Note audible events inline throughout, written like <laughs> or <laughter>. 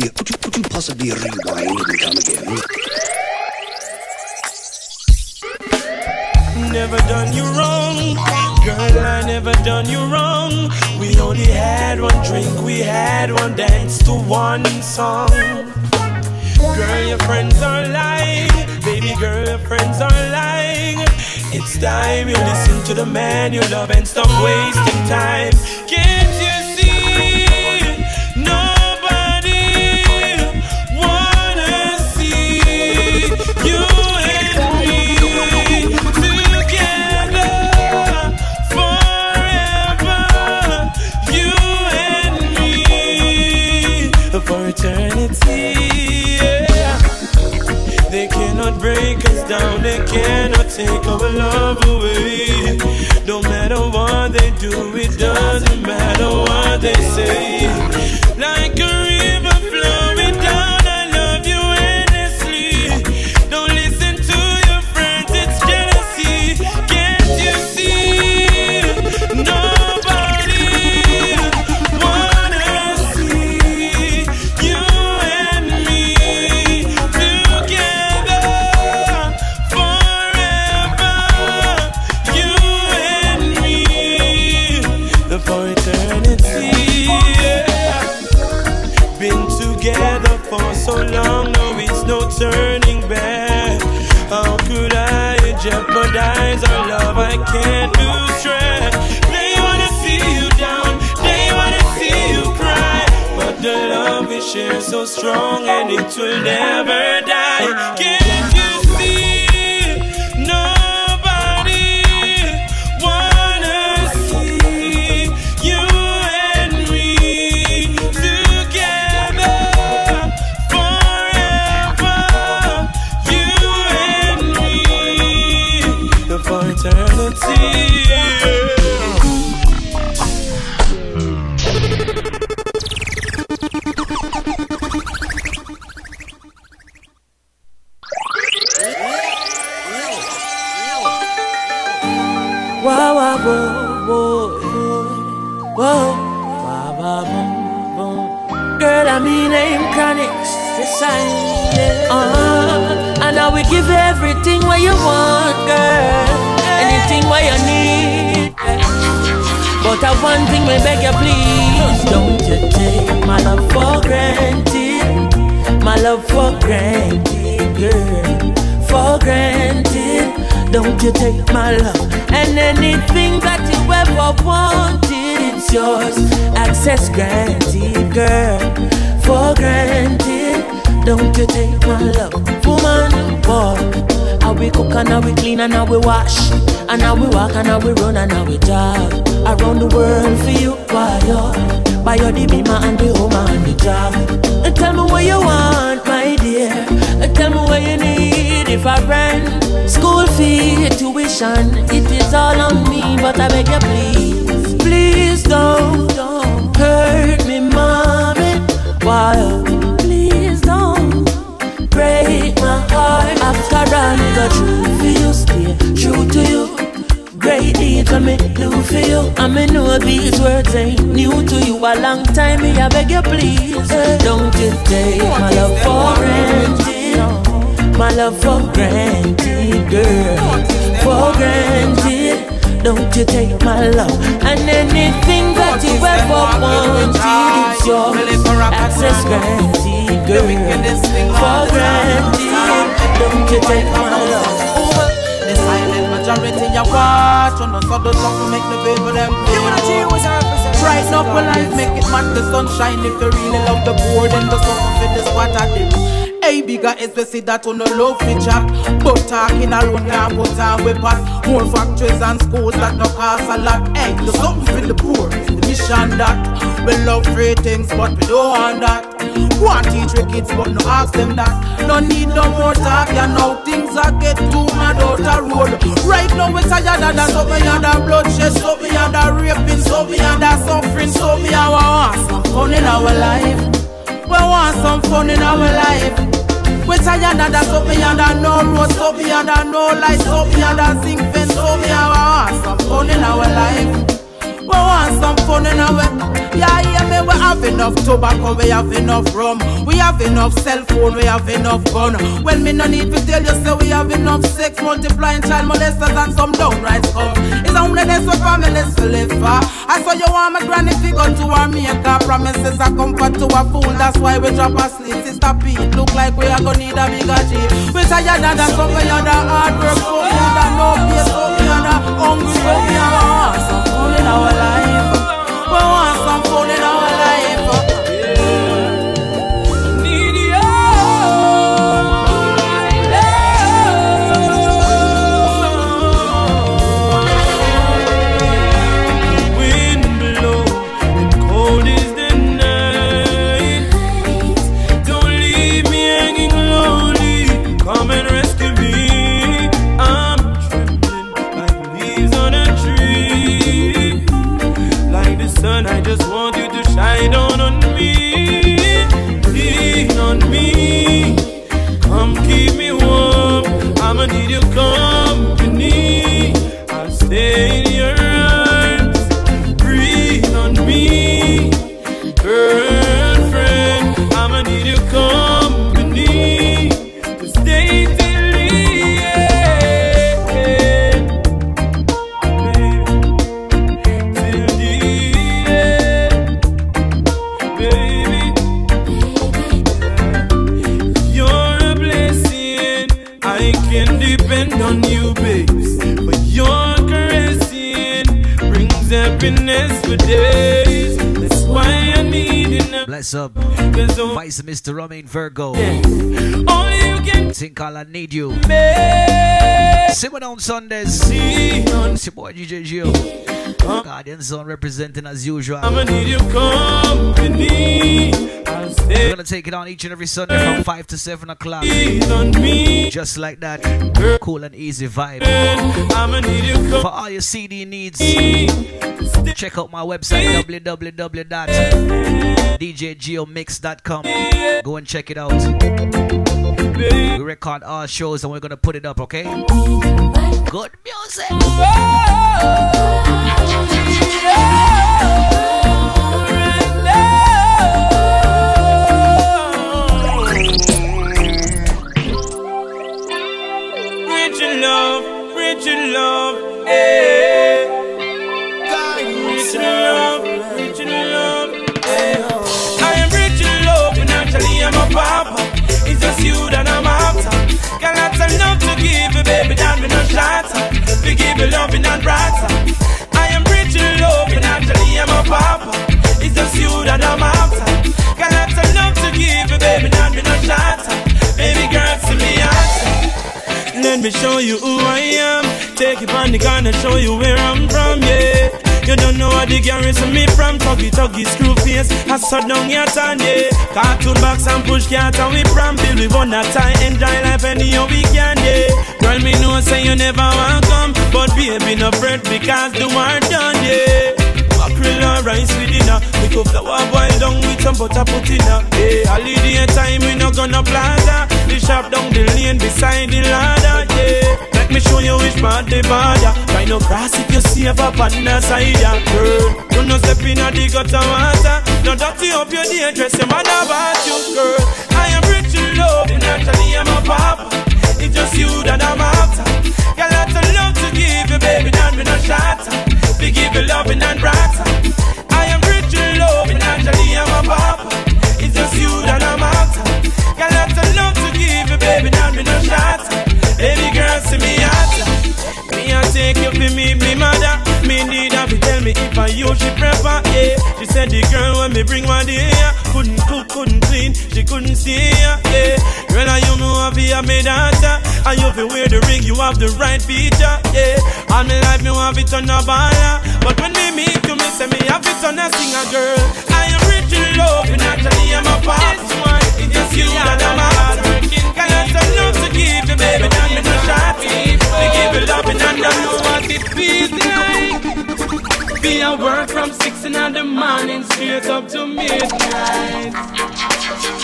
possibly, could you, could you possibly rewind and come again? Never done you wrong, girl. I never done you wrong. We only had one drink, we had one dance to one song. Girl, your friends are lying, baby girl, your friends are lying. It's time you listen to the man you love and stop wasting time. Can't they cannot take our love away. No matter what they do, it doesn't matter jeopardize our love? I can't lose track. They wanna see you down, they wanna see you cry. But the love we share so strong and it will never die. Can't I yeah. uh, And I will give everything what you want, girl. Anything what you need. But I one thing we beg you please, don't you take my love for granted, my love for granted, girl, for granted. Don't you take my love and anything that you ever wanted, it's yours. Access granted, girl, for granted. Don't you take my love, woman, boy. How we cook and how we clean and how we wash. And how we walk and how we run and how we jog Around the world for you, why Buy your the bima and the home and the job. And tell me what you want, my dear. And tell me what you need. If I rent School fee, tuition It is all on me, but I beg you please Please don't, don't hurt me, Why? Please don't break my heart. After all me go through for you Stay true to you. Great deeds when me do for you. And me know these words ain't new to you. A long time me I beg you please. Don't you take my love for granted? My love for granted girl. For granted Don't you take my love? And anything that you ever wanted It's yours Access granted girl. For granted Don't you take my love? The silent majority you watch On the sudden something make the paper them You wanna cheer was Brighten up your life, make it match the sunshine. If you really love the poor, then the something for the squat at them Hey, bigger is we see that on the love fi chat But talking alone can't put on we pot More factories and schools that no cost a lot. Hey, do something for the poor, it's the mission that We love free things, but we don't want that. Want teach we kids, but no ask them that. No need no more talk, you know things are get too mad out the road. Right now we tired of that, so me under bloodshed So me under raping, so me under suffering So I want some fun in our life. We want some fun in our life. Tired of that, so me under no road, so me under no light, so me under zinc fence, so me I want some fun in our life. We want some fun in our Yeah, yeah, me we having enough tobacco, we have enough rum. We have enough cell phone, we have enough gun. Well, me no need to tell you, say we have enough sex, multiplying child molesters and some downright scum. It's this what families to live for. I saw you want my granny figure to our maker. Promises are comfort to a fool, that's why we drop asleep. Sister Pete, look like we are gonna need a bigger G. We tired of that, so we are the hard work, so we are no pay, so we are hungry, so we are some Virgo. Yeah. Think I'll need you. Simmer down Sundays. It's your boy DJ Gio. Guardian Zone representing as usual. I'ma need your company. We're gonna take it on each and every Sunday from 5 to 7 o'clock. Just like that. Cool and easy vibe. For all your CD needs, check out my website www.djgeomix.com. Go and check it out. We record our shows and we're gonna put it up, okay? Good music. Loving and brighter. I am rich in love, and actually I'm a papa. It's just you that I'm after. Got lots of love to give you, baby, that me no shatter. Baby girl, see me answer. Let me show you who I am. Take it on the gun and show you where I'm from, yeah. You don't know what the garrison me from Tuggy tuggy screw face. I shut down your town, yeah Cartoon box and push cat and we from Bill we want that time. Enjoy life anyhow we can, yeah. Girl me know say you never want come. But baby no fret because the war done, yeah. Mackerel and rice with dinner. Pick up flour boil down with some butter put in Hey, holiday time we no gonna plaza. The shop down the lane beside the ladder, yeah me show you which part the border. Try no cross if you see on the side, yeah, girl. You no step in the gutter water. No dirty up your day, dress your mother about you, girl. I am rich in love, and actually I'm a papa. It's just you that I'm after. Got lots of love to give you, baby, not me no shatter. We give you loving and brighter. I am rich in love, and actually I'm a papa. It's just you that I'm after. Got lots of love to give you, baby, not me no shatter. Any girl see me hot Me I take you for me, me mother. Me need to tell me if I use she prefer, yeah. She said the girl when me bring one day, Couldn't cook, couldn't clean, she couldn't see, yeah, Girl, I you know have to me daughter. And you fi wear the ring, you have the right feature, yeah. All me life me want it on a baller But when me meet you, me say me have it on a singer girl. I am rich in love, and actually I'm a pop It's you that I'm after Got lots of love to give you, baby, me no shot. We give you love and I know what it feels like. Be a work from six in the morning straight up to midnight.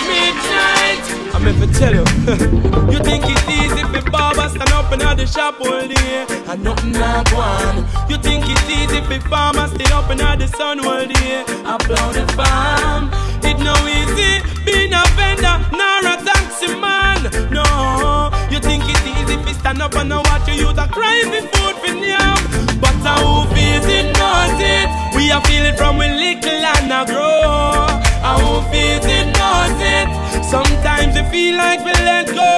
Midnight. I'm if I tell you, <laughs> you think it's easy for Baba stand up in the shop all day and nothing not one. You think it's easy for farmers stay up in the sun all day, I blow the farm. Up and I watch you use a cry for food for them. But I who feels it knows it. We are feeling from we little and I grow. I who feels it knows it. Sometimes we feel like we let go.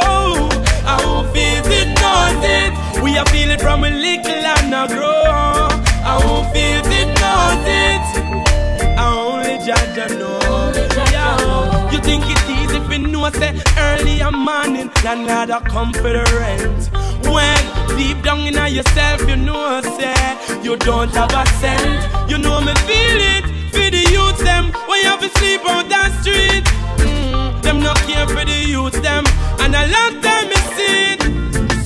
I who feels it knows it. We are feeling from we little and I grow. I who feels it knows it. I only judge I know. Yeah. You think it's easy know say early in morning landlord a come for the rent. When deep down in yourself you know say you don't have a cent. You know me feel it for the youth them when you have to sleep on that street. Mm, them not care for the youth them and a long time me see it.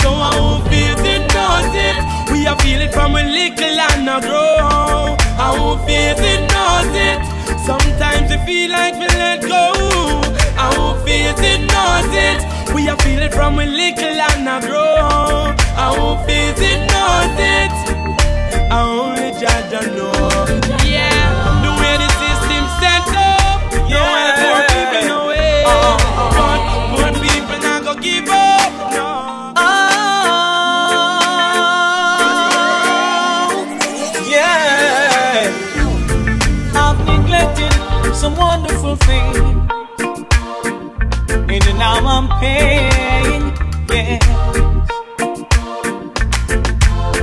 So I won't feel it, knows it. We are feel it from a little and a grow. I won't feel it, knows it. Sometimes we feel like we let go. I won't it, knows it. We are feeling from a little and a grow. I won't feel it, knows it. I only judge I know. Yeah, the way the system set up. Yeah, poor people no way. Uh, uh, uh, but poor people not go give up. No. Oh. Yeah, I've neglected some wonderful things, and now I'm paying. Yes,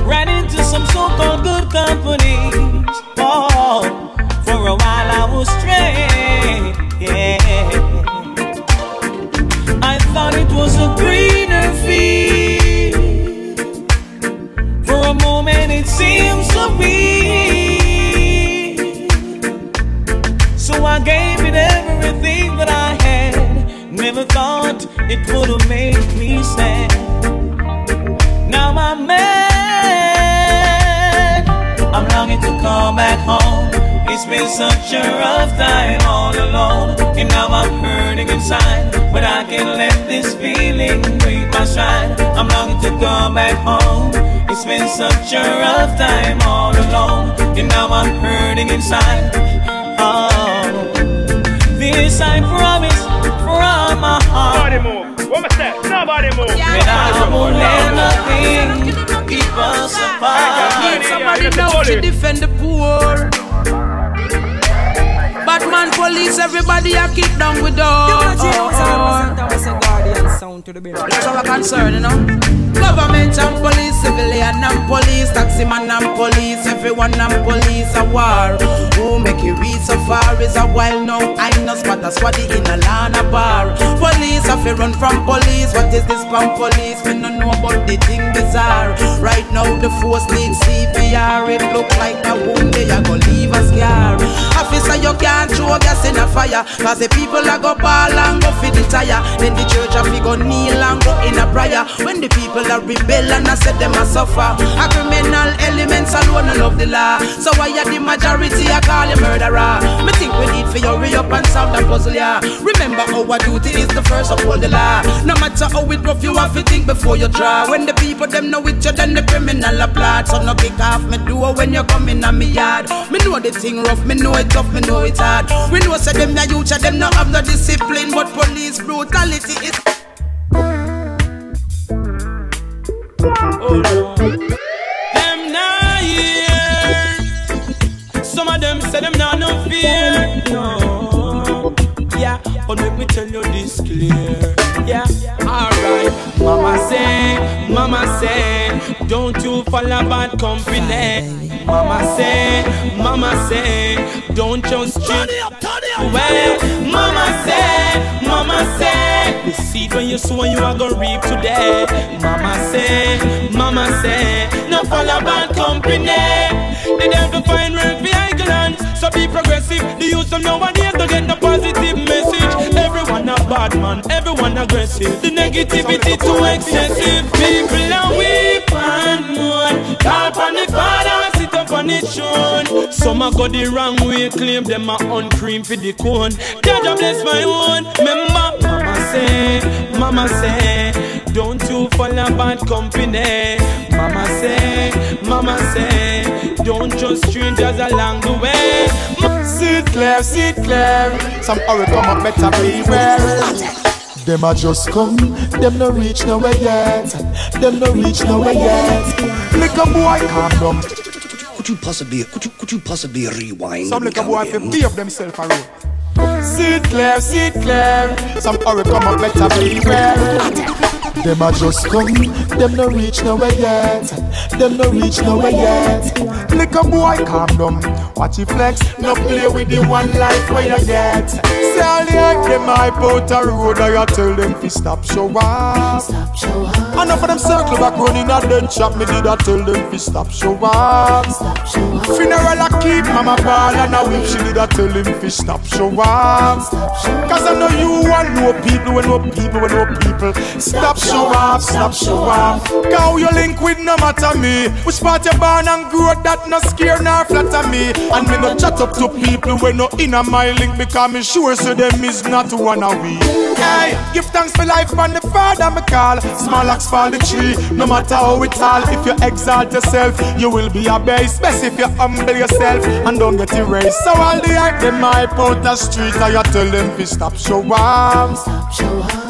ran into some so-called good companies. It's been such a rough time all alone. And now I'm hurting inside. But I can't let this feeling break my stride. I'm longing to come back home. It's been such a rough time all alone. And now I'm hurting inside. Oh, this I promise from my heart. Nobody move. What was that? Nobody move. And I won't let nothing keep us apart. Need somebody now to defend the poor. Batman, police, everybody are kicked down with door. That's our concern, you know. Government and police, civilian and police, taxi man and police, everyone and police a war. Who make you reach so far is a while now. I know spot a squaddy in a lana bar. Police have to run from police. What is this from police? We don't know about the thing bizarre. Right now the force needs CPR. It look like a wound they are gonna leave a scar. Officer, you can't throw gas in a fire. Cause the people are go ball and go for the tire. Then the church have to go kneel and go in a prayer. When the people are rebel and I said them a suffer. A criminal elements alone love the law. So why are the majority I call you murderer? Me think we need for hurry up and solve that puzzle, yeah. Remember our duty is the first uphold the law. No matter how it rough, you have to think before you draw. When the people them know it, you then the criminal applaud. So no kick off me do when you come in on me yard. Me know the thing rough, me know it tough, me know it hard. We know say them the youth, them not have no discipline, but police brutality is. Oh no. Them not here. Some of them say them not no fear. No. Yeah, but let me tell you this clear. Yeah, alright. Mama say, Mama say, don't you follow bad company. Mama say, Mama say, don't just turn it up, turn it up. Well, Mama say, Mama seed when you sow you are gonna reap today. Mama say, Mama say, no follow bad company. The devil find work for England, so be progressive. The youth of nowadays to get the positive message. Everyone a bad man, everyone aggressive. The negativity too excessive. People are weep and mourn. Call on the father, sit up on the throne. Some a go the wrong way, claim them a uncream for the cone. God bless my own. Remember, say, Mama say, don't you follow bad company. Mama say, Mama say, don't trust strangers along the way. Sit clear, sit clear. Some hurry come up better beware. Them a just come, them no reach nowhere yet. them no reach nowhere yet. Little boy, calm down. Could you possibly, could you, could you possibly rewind? Some and little come boy again? fi behave themself a road. See clear, see clear. Some hurry come up better beware. Them a just come, them no reach nowhere yet. Them no reach nowhere yet. Little boy, calm down. Watch you flex, no play with the one life where you get. Say all the hype, them hype out a road, I tell them fi stop show up. Stop show up. Enough of them circle back running at them chop, me did I tell them fi stop show up. Stop show up. Funeral I keep mama ball and a whip, she did I tell him fi stop show up. Cause I know you want no people, when no people, when no people. Stop show off, stop show off. Cow you link with no matter me. Which part you born and grow that no scare nor flatter me. And me no chat up to people when no inner my link because me sure so them is not one of we. Hey, give thanks for life and the father me call. Small axe fall the tree, no matter how it all. If you exalt yourself, you will be a base. Best if you humble yourself and don't get erased. So all the hype them hype out the street, I tell them fi stop show off.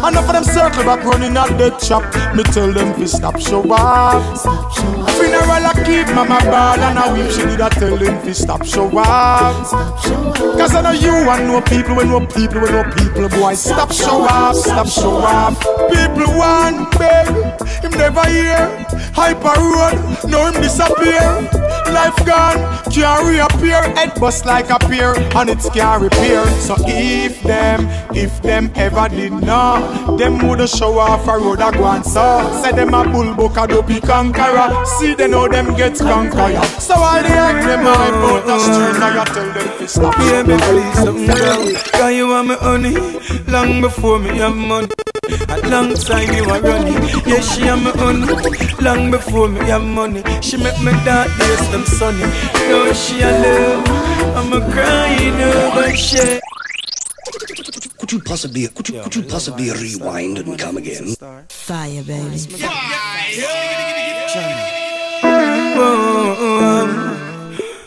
Enough of them circle back running at the chop. Me tell them fi stop show off. Funeral I keep mama ball and I whip she did I tell them fi stop show off. Cause I know you want no people when no people when no people boy stop show off, stop show off. People want beg, him never hear. Hyper road, no him disappear. Life gone, can't reappear. Head bust like a pear, and it can't repair. So if them, if them ever did know, them woulda show off a road a go and so. Say them a bull book a dopey conqueror. See they know them get conqueror. So all the act them out the street, I tell them to stop. Baby, please something down. Cause you want me honey long before me have money. A long time you are running. Yeah, she am me honey long before me have money. She make me dark days them sunny. No, she a love. I'm a crying over shit. Could you possibly, could you, could you possibly rewind and come again? Fire, baby.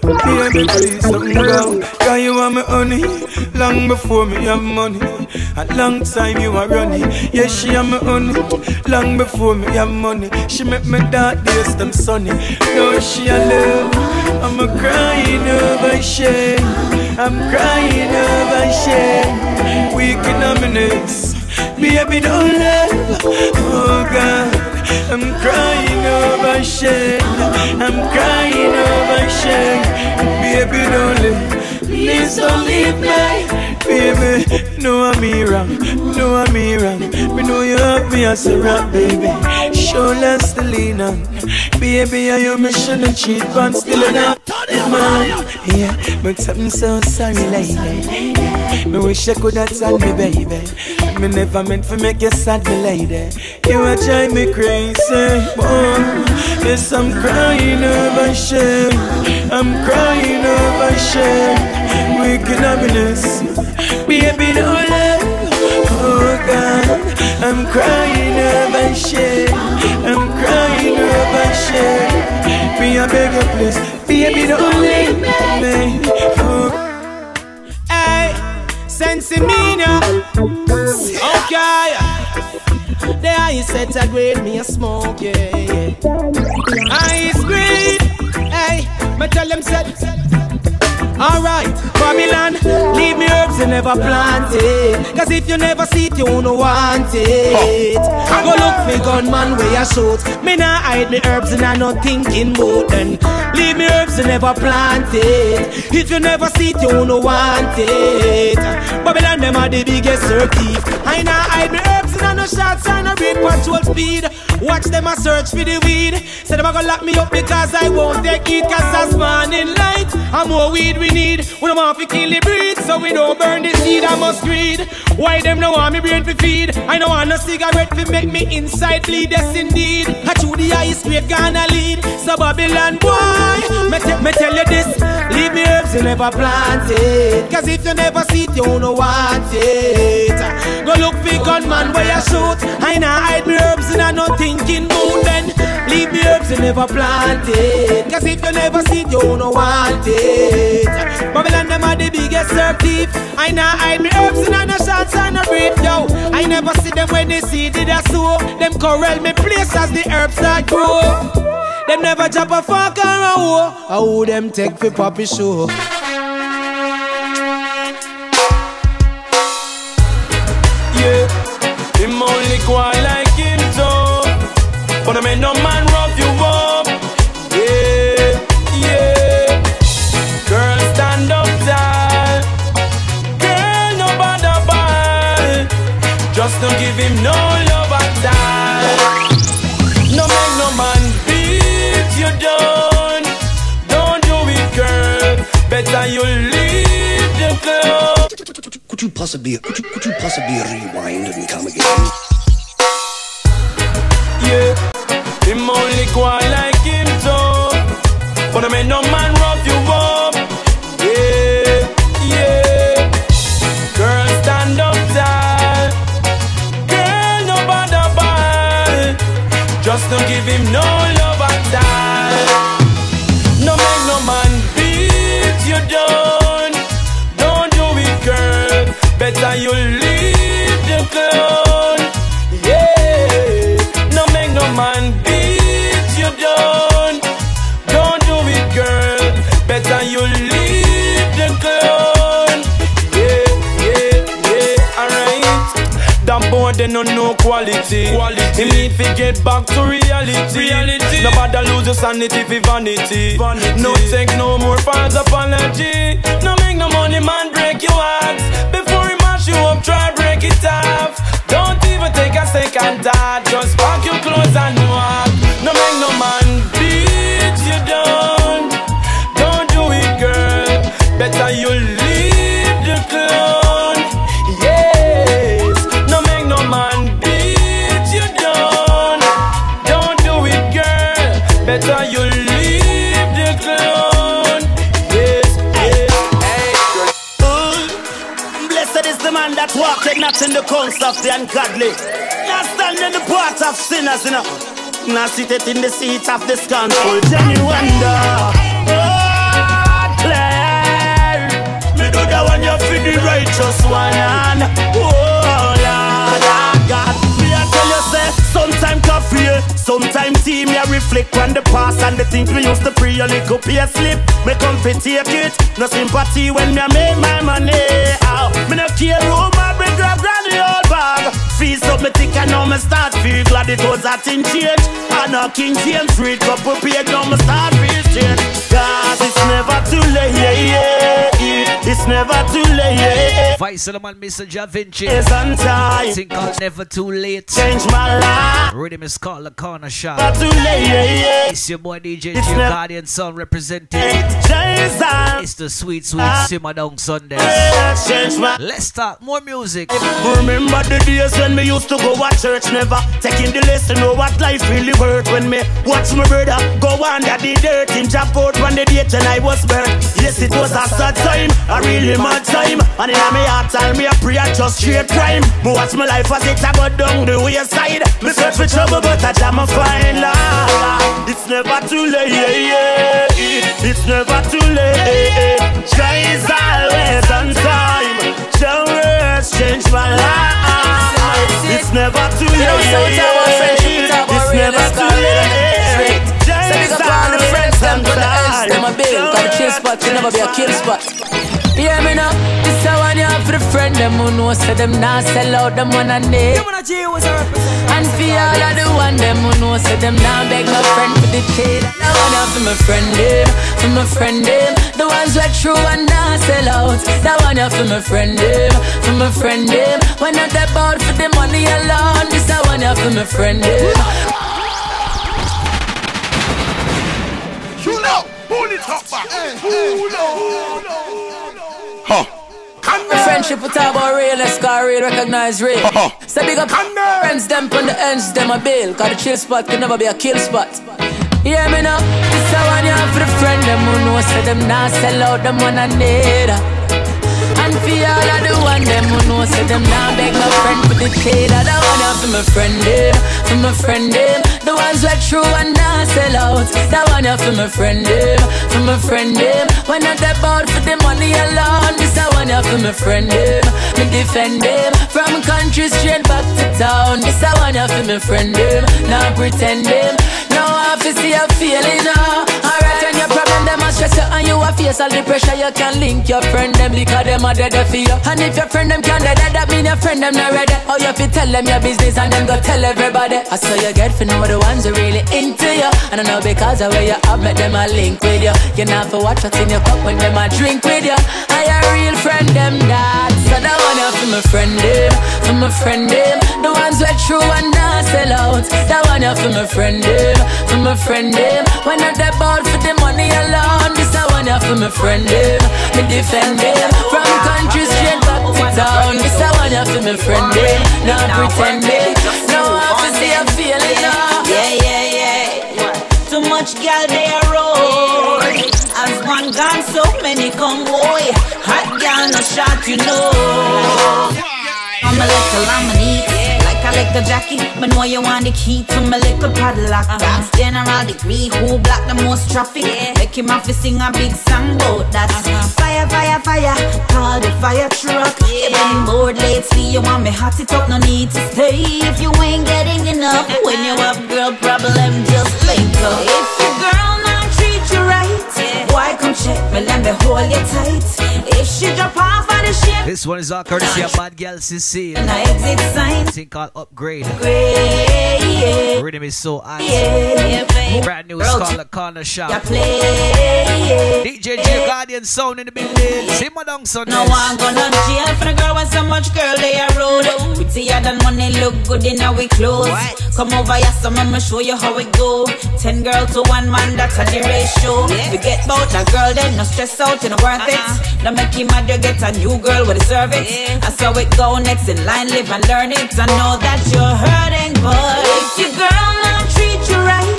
Baby, please something down. Cause you want me honey long before me have money. A long time you are running. Yeah, she am me honey long before me have money. She make me dark days them sunny. No, she a love. I'm a crying over shame. I'm crying over shame. Weak in happiness. Baby, don't love. Oh God. I'm crying over shame. I'm crying over shame. Baby, don't leave. Please don't leave me. Baby, no I'm me wrong. No I'm me wrong. Me know you have me as a rock, baby. Show less to lean on. Baby, I am mission and cheat, but still enough. Man, yeah, but I'm so sorry, lady. Me wish I could have told me, baby. Me never meant to make you sad, me lady. You are drive me crazy, boy. Yes, I'm crying over shame. I'm crying over shame. Wicked happiness, baby, no love. Oh God, I'm crying over shame. I'm crying over shame. Be a bigger place, baby, don't leave me. Oh. Hey. Okay. There you set a grade, me a smoke, yeah, yeah. Ice green. Hey, me tell them set. Alright, Babylon, leave me herbs and never plant it. Cause if you never see it, you won't want it. I Go look for gunman where you shoot. Me nah hide me herbs and I not thinking about them. Leave me herbs and never plant it. If you never see it, you won't want it. Babylon, them are the biggest thief. I nah hide me herbs and I no shots and I read patrol speed. Watch them a search for the weed. Say them a gonna lock me up because I won't take it. Cause as morning light, I'm more weed we need. We don't want to kill the breed, so we don't burn the seed. I must greed. Why them no want me brain to feed? I don't want no cigarette to make me inside bleed. Yes indeed. I chew the ice straight gonna lead. So Babylon boy, me, te- me tell you this. Leave me herbs you never plant it. Cause if you never see it, you don't want it. Go look for gunman where you shoot. I nah hide me herbs and I no thinking mood then. Leave me herbs you never plant it. Cause if you never see it, you don't want it. Babylon them are the biggest herb thief. I nah hide me herbs and I no shots and no brief yo. I never see them when they see did I sow. Them corral me place as the herbs that grow. Them never drop a fuck or a hoe. How them take for poppy show. Yeah, him only go like him tough, but I mean no man give him no love at all. No make no man beat you down. Don't do it, girl. Better you leave the club. Could you possibly, could you, could you possibly rewind and come again? Him no they no know quality. quality. He need to get back to reality. reality. Nobody lose your sanity for vanity. vanity. No take no more false apology. No make no money man break your heart. Before he mash you up, try break it off. Don't even take a second thought. Just pack your clothes and walk. No make no man not in the counsel of the ungodly, not stand in the path of sinners, you know, not sitteth in the seat of the scornful. Then you wonder, oh, Claire, me do that one you for the righteous one, and oh, I say, eh, sometime coffee, eh, sometime tea, me I reflect on the past and the things we used to pre a little pay slip. Me come fi take it, no sympathy when me I make my money. Ow. Me no care who my bring grab granny old bag. Feast up me thick and now me start feel glad it was a thing change. And a King James street couple page now me start feel straight. Cause It's never too late, yeah. Vice man, Mr. Jah Vinci. It's on time. Think called Never Too Late. Change my life. Rhythm is called the Corner Shop. Never too late. It's your boy DJ It's never- Guardian Son representing. Jesus. It's the sweet, sweet ah. Simmer Down Sundays. Change my Let's start more music. Remember the days when me used to go to church, never taking the lesson, know what life really worth. When me watch my brother go under the dirt in Japan on the date when I was birth. Yes, it was a sad time, a really mad time. And in my heart, tell me a prayer just straight crime. Me watch my life as it a go down the wayside. Me search for trouble, but I jam a fine line. It's never too late, yeah, yeah. It's never too late. Joy is always on time. Joy change my life. It's never too late. It's never too late. Big up all the friends, them to the ends, them a bill. Cause the chill spot can never be a kill spot. Hear me now, this a one you have for the friend, them who know, say them not sell out, them wanna need. And for all of the one, them who know, say them not beg my friend for the kid. That one you for my friend, them, for my friend, them. The ones who true and not sell out. That one you for my friend, them, for my friend, them. When not about for the money alone, this a one you for my friend, them. You know, pull it up back. Pull up. Huh. Friendship we talk about real, let's call real, recognize real. So big up friends, them on the ends, them a bill. Cause the chill spot can never be a kill spot. Yeah, me now, this a one you have for the friend, them who know, say them not sell out, them wanna need. And for all of the one, them who know, say them not beg my friend for the trade. I don't you for my friend, them, for my friend, them. The ones that true and not sell out. That one you for my friend, them, for my friend, them. When not about for the money alone, this I want you for my friend them. Me defend them from country straight back to town. This I want you for my friend them. Now pretend them. Now I feel see a feeling now. Alright, your problem them a stress you and you a face all the pressure, you can link your friend them because them a dead for you. And if your friend them can dead, that mean your friend them not ready. How you fi tell them your business and then go tell everybody. I saw you get for know the ones who really into you. And I know because of where you have met them a link with you. You not for watch what's in your cup when them a drink with you. I a real friend them that. So that one you for my friend them, for my friend them. The ones who true and not sell out. That one you for my friend them, for my friend them. When not they bout for the money alone. This a one you for my friend them, me defend them. From country straight back to town. This a one you for my friend them, not pretending. No, I fi see a feeling. Yeah, yeah, yeah. Too much gal they a roll. As one gone, so many come boy. Hot gal no shot, you know. I'm a little lemonade. Like I like the jacket, but know you want the key to my little padlock. That's uh-huh. general degree, who block the most traffic? Make him have to sing a big song about that. Uh-huh. Fire, fire, fire, call the fire truck. You been bored lately, you want me hot it up, no need to stay. If you ain't getting enough, <laughs> when you have girl problem, just link up. If your girl not treat you right, boy come check me, let me hold you tight. If she drop off of the ship, This one is all courtesy of Bad Gal CC. Thing called Upgrade. Great. Rhythm is so hot. Yeah. Brand new is called The Corner Shop. Ya play. DJ J Guardian Sound in the building. Simmer down, son. No one gonna jail for the girl with so much girl they are road. Prettier than money, look good in our clothes. Come over here, some I'ma show you how it go. Ten girl to one man, that's a the ratio. Forget about that girl, then no stress out, you know worth it. Uh-huh. Don't make him mad, you get a new girl with deserve it. I saw it go next in line, live and learn it. I know that you're hurting, but if your girl not treat you right,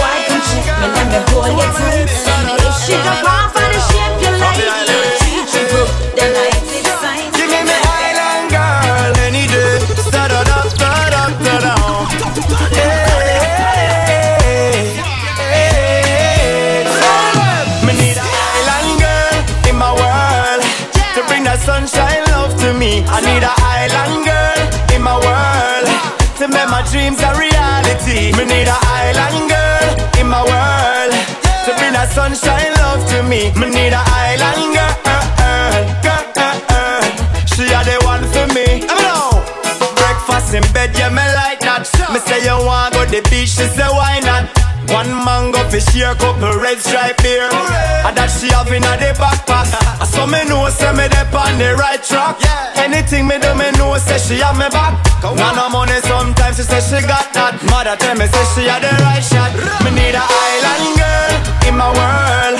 why come check me, let me hold you tight. If she drop I need an island girl in my world to make my dreams a reality. Me need an island girl in my world to bring that sunshine love to me. Me need an island girl, girl, girl. She are the one for me. I know. Breakfast in bed, yeah, me like that. Me say you want go the beach, she say why not? One mango fish here, couple red stripe beer. And that she have in a the backpack. <laughs> saw me know say me dep on the right track. Yeah. Anything me do, me know say she have me back. None no money, sometimes she say she got that. Mother tell me say she had the right shot. Me need a island girl in my world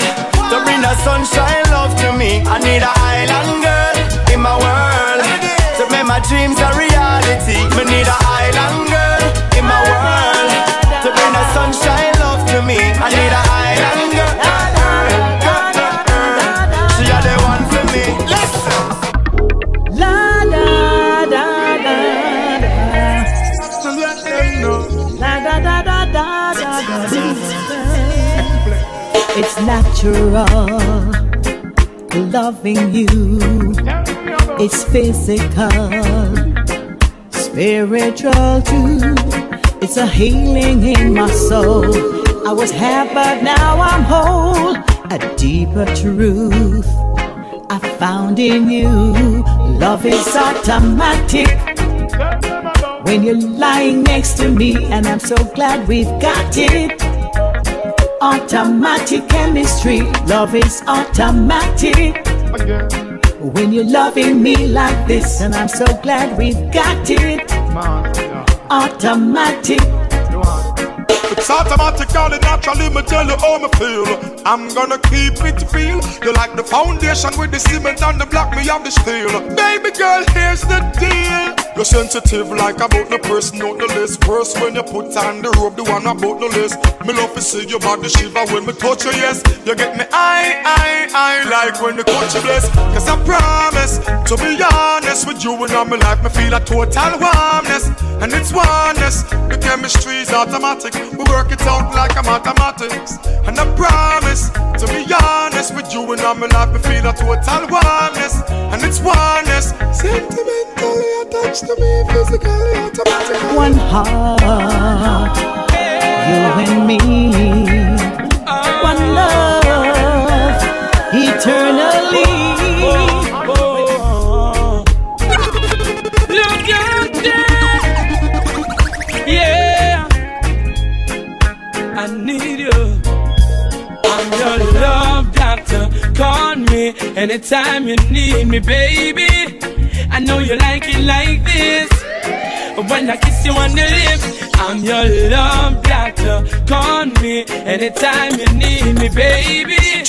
to bring the sunshine love to me. I need a island girl in my world to make my dreams a reality. Me need a island girl in my world to bring the sunshine to me. I need a island girl. She are the one for me. Listen. La da da da da. La da da da da da da da. It's natural loving you. It's physical, spiritual too. It's a healing in my soul. I was half, but now I'm whole. A deeper truth I found in you. Love is automatic when you're lying next to me, and I'm so glad we've got it. Automatic chemistry, love is automatic. When you're loving me like this, and I'm so glad we've got it. Automatic. It's automatically, naturally, me tell you how me feel. I'm gonna keep it real. You like the foundation with the cement and the block, me have the steel. Baby girl, here's the deal. You're sensitive like about the person on the list. Worse when you put on the robe, the one about the list. Me love to see your body shiver when me touch you, yes. You get me I, I, I like when the coach you bless. Cause I promise, to be honest. with you and all my life, me feel a total warmness, and it's oneness. The chemistry's automatic, we work it out like a mathematics. And I promise to be honest with you and my life, me feel a total warmness, and it's oneness. Sentimentally attached to me, physically automatic. One heart, you and me. Anytime you need me, baby. I know you like it like this. But when I kiss you on the lips, I'm your love doctor. Call me anytime you need me, baby.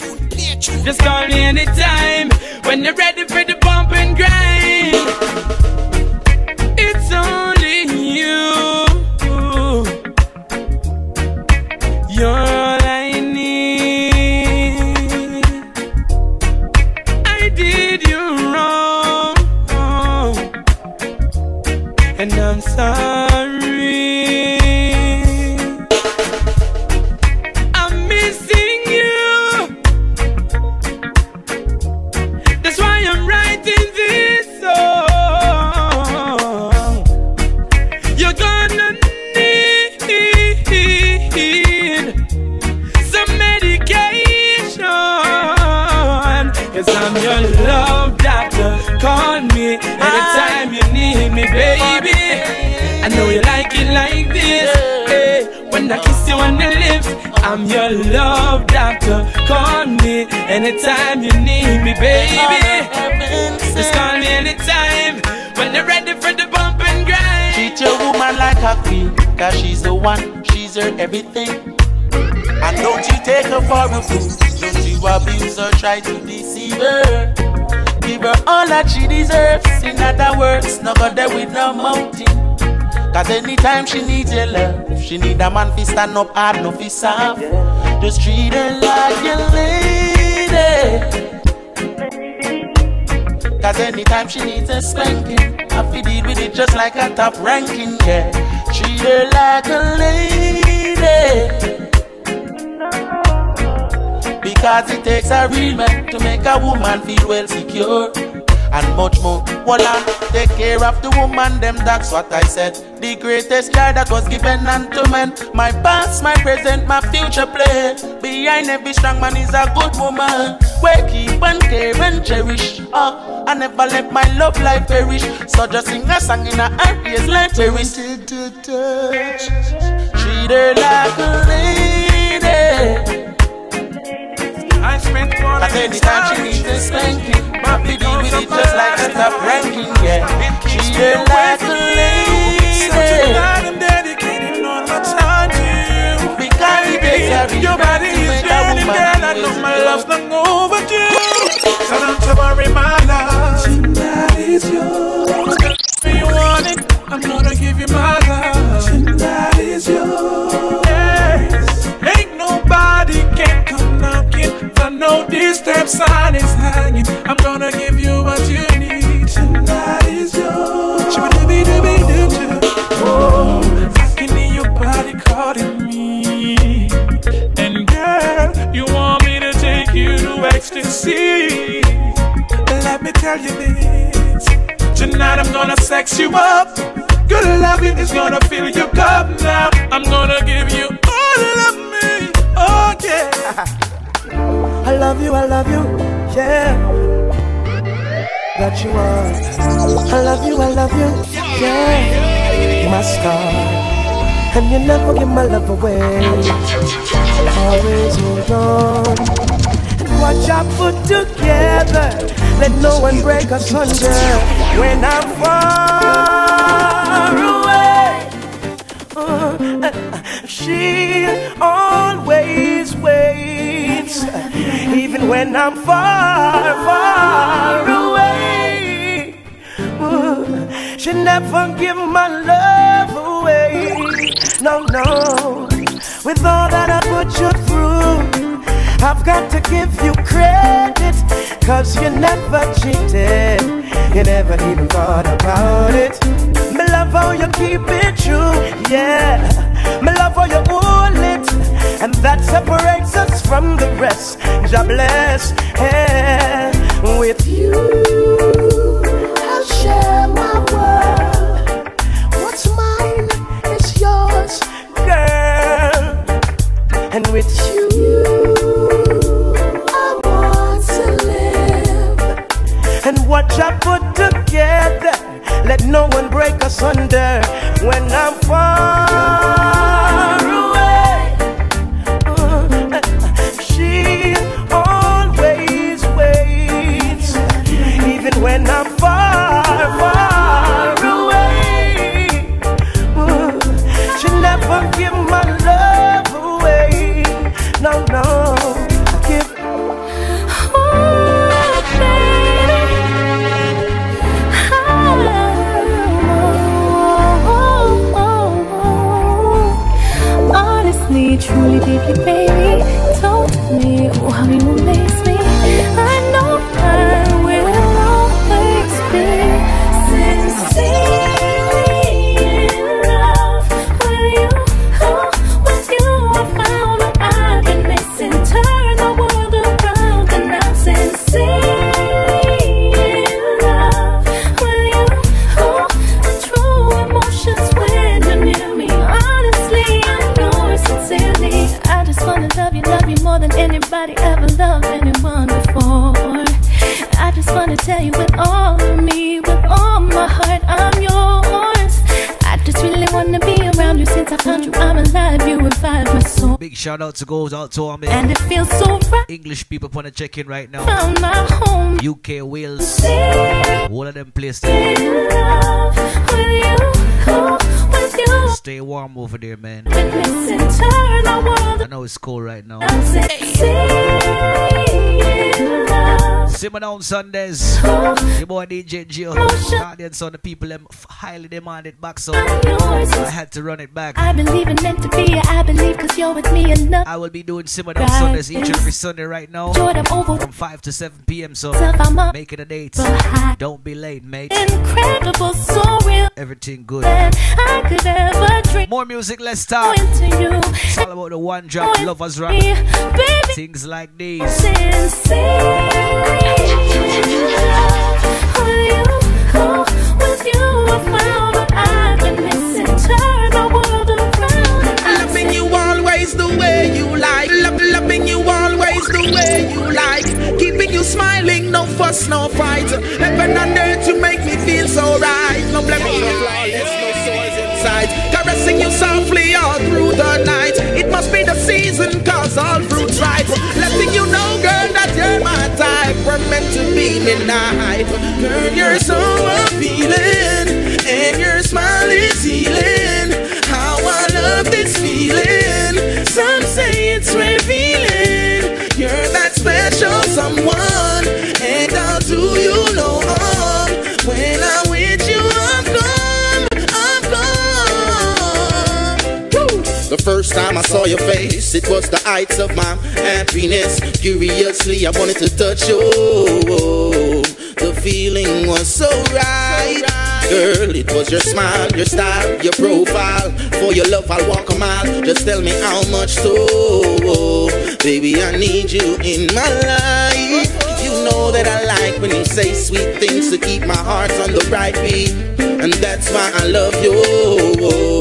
Just call me anytime when you're ready for the bump and grind. I'm your love doctor. Call me anytime you need me, baby. Just call me anytime when you're ready for the bump and grind. Treat your woman like a queen, cause she's the one, she's her everything. And don't you take her for a fool, don't you abuse her, try to deceive her. Give her all that she deserves, in other words, no go there with no mountain. Cause anytime she needs your love, she need a man fi stand up hard, no fi soft. Just treat her like a lady. Cause anytime she needs a spanking, I fi deal with it just like a top ranking, yeah. Treat her like a lady. Because it takes a real man to make a woman feel well secure. And much more. On, take care of the woman, them that's what I said. The greatest care that was given unto men. My past, my present, my future play. Behind every strong man is a good woman. Where keep and care and cherish. Oh, I never let my love life perish. So just sing a song in a heart, yes, like perish. Treat her like a lady. One anytime she needs a spanking, my deal with it just like a top ranking, yeah. Treat her like a lady. I'm dedicating all my time to you. Because it takes a real Your body is yearning, girl. I know my love's long overdue. So don't you worry, my love. Tonight is yours. If you want it, I'm gonna give you my sign is hanging. I'm gonna give you what you need. Tonight is yours. Shoo-ba-doo-be-doo-be-doo-doo. Oh, I can hear your body calling me. And girl, you want me to take you to ecstasy. Let me tell you this. Tonight I'm gonna sex you up. Good loving is gonna fill your cup now. I'm gonna give you I love you, I love you, yeah. That you are. I love you, I love you, yeah. My star. And you never give my love away. Always hold on. And watch I put together. Let no one break us under. When I'm far away. uh, she when I'm far, far away. Ooh, She never give my love away. No, no. With all that I put you through, I've got to give you credit, cause you never cheated. You never even thought about it. Me love how you keep it true, yeah. Me love how you hold it, and that separates from the rest. God bless, yeah. With you, truly, deeply, baby, shout out to goes out to me And it feels so right. English people wanna check in right now. Found my home. UK, Wales, all of them places. Stay warm over there, man. I know it's cold right now. I'm sincerely in love. Simmer down Sundays. Your boy DJ Gio. Guardians on the people them highly demanded back so I had to run it back. I believe in meant to be. I believe cause you're with me enough. I will be doing Simmer down Sundays each and every Sunday right now. Over. From 5 to 7 p.m. So make it a date. Don't be late, mate. Incredible, so real. Everything good. Than I could ever dream. More music, let's talk. Into. It's all about the one drop, lovers rock. Me, baby, Things like these. sincerely in love with you. With you, I found what I've been missing. Turn the world around. and I'm Loving you always the way you like. Love, loving you always the way you like. Keeping you smiling, no fuss, no fight. Heaven and earth to make me feel so right. No blemish, no flawless, inside. Caressing you softly all through the night. It must be the season, cause all fruits ripe. Letting you know, girl, that you're my type. We're meant to be midnight. Girl, you're so appealing. And your smile is healing. How I love this feeling. Some say it's revealing. You're that special someone. The first time I saw your face, it was the heights of my happiness. Curiously, I wanted to touch you. The feeling was so right. Girl, it was your smile, your style, your profile. For your love, I'll walk a mile. Just tell me how much so. Baby, I need you in my life. You know that I like when you say sweet things to keep my heart on the right beat. And that's why I love you.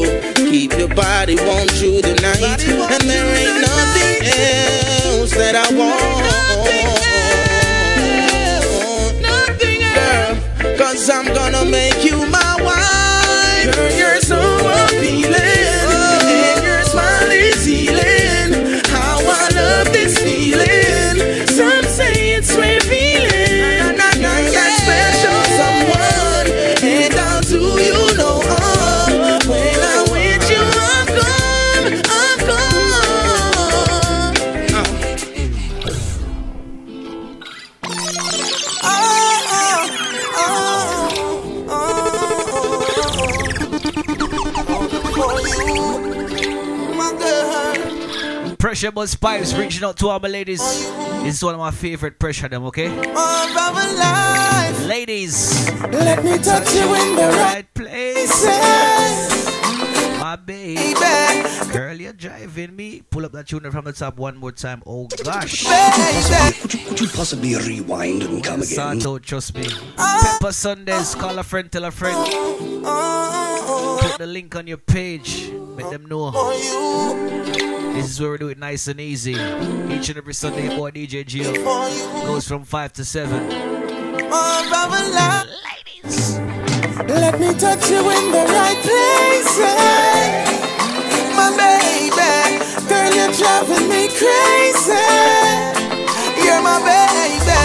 Keep your body warm through the night. And there ain't nothing else that I want. Nothing else. Girl, cause I'm gonna make you my wife. Pressure Busspipes reaching out to all my ladies. This is one of my favorite pressure them, okay? Ladies, Let me touch you in the right place. My baby. Girl, you're driving me. Pull up that tuner from the top one more time. Oh gosh. Could you, could you possibly rewind and come again? Sato, trust me. Uh, Pepper Sundays, call a friend, tell a friend. Uh, uh, Put the link on your page. Them know. Oh, this is where we do it nice and easy. Each and every Sunday, boy DJ Gio goes from 5 to 7. Ladies. Let me touch you in the right places. My baby. Girl, you're driving me crazy. You're my baby.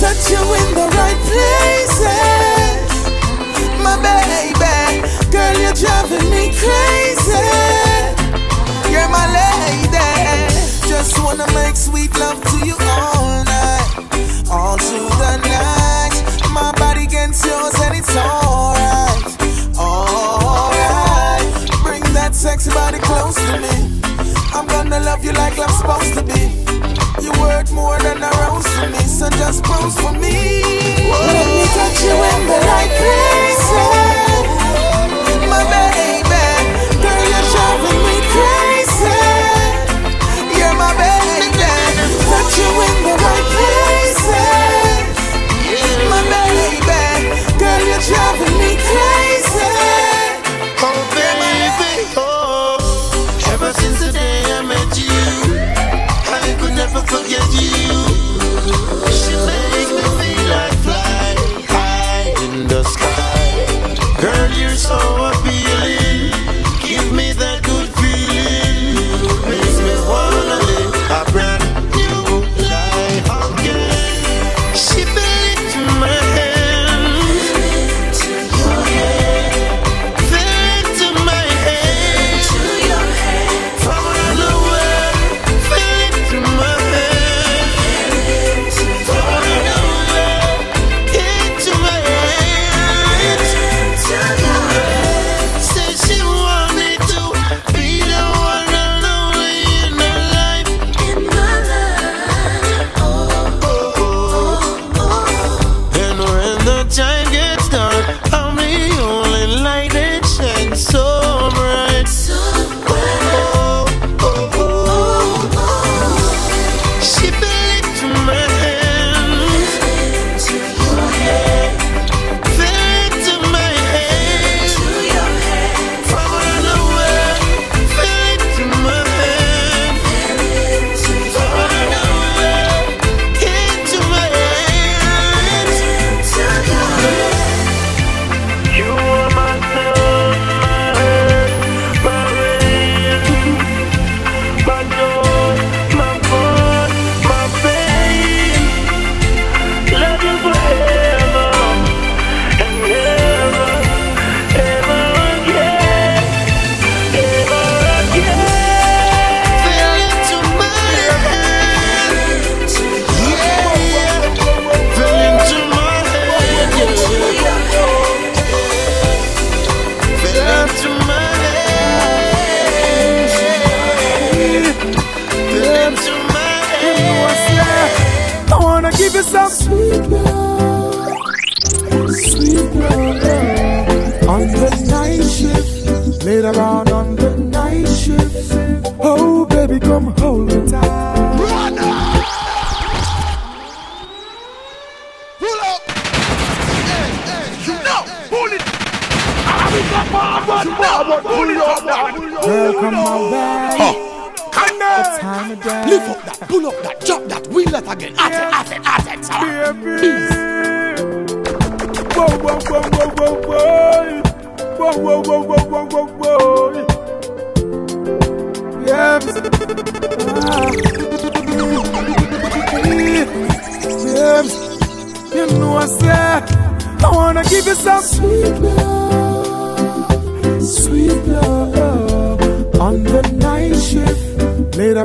Touch you in the right places. My baby. Girl, you're driving me crazy. You're my lady. Just wanna make sweet love to you all night. All through the night. My body against yours and it's alright. Alright. Bring that sexy body close to me. I'm gonna love you like I'm supposed to be. You worth more than a rose to me, so just pose for me. Let me touch you in the right places. Forget you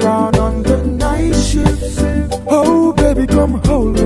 on on the night shift. Oh, baby, come hold me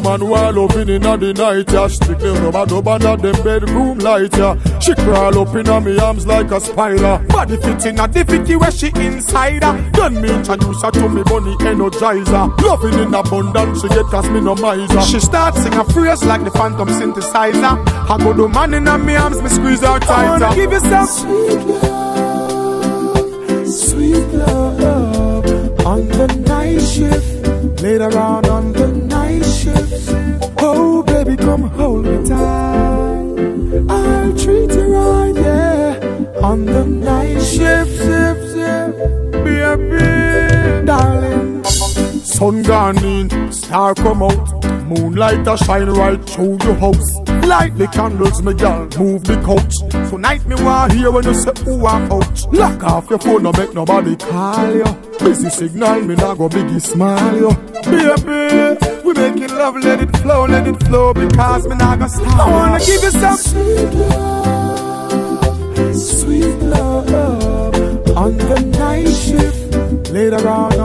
man while loving in the night, yeah. Strictly rubber dub under them bedroom light, yeah. She crawl up in me arms like a spider. Body fit in a the fitty where she inside her. Then me introduce her to me bunny energizer. Loving in abundance, she get cause me no miser. She starts sing a phrase like the phantom synthesizer. I go to man in me arms, me squeeze her tighter. I wanna give you some sweet love, sweet love on the night shift. Later on shift, shift. Baby, darling. Sun gone in, star come out. Moonlight a shine right through your house. Light the candles, me gal, move the couch. Tonight me want hear when you say ooh I'm out. Lock off your phone, no make nobody call you. Busy signal, me nah go biggie smile you. Baby, we making love, let it flow, let it flow, because me nah go stop. I wanna give you some sweet love, sweet love on the night shift. Later on.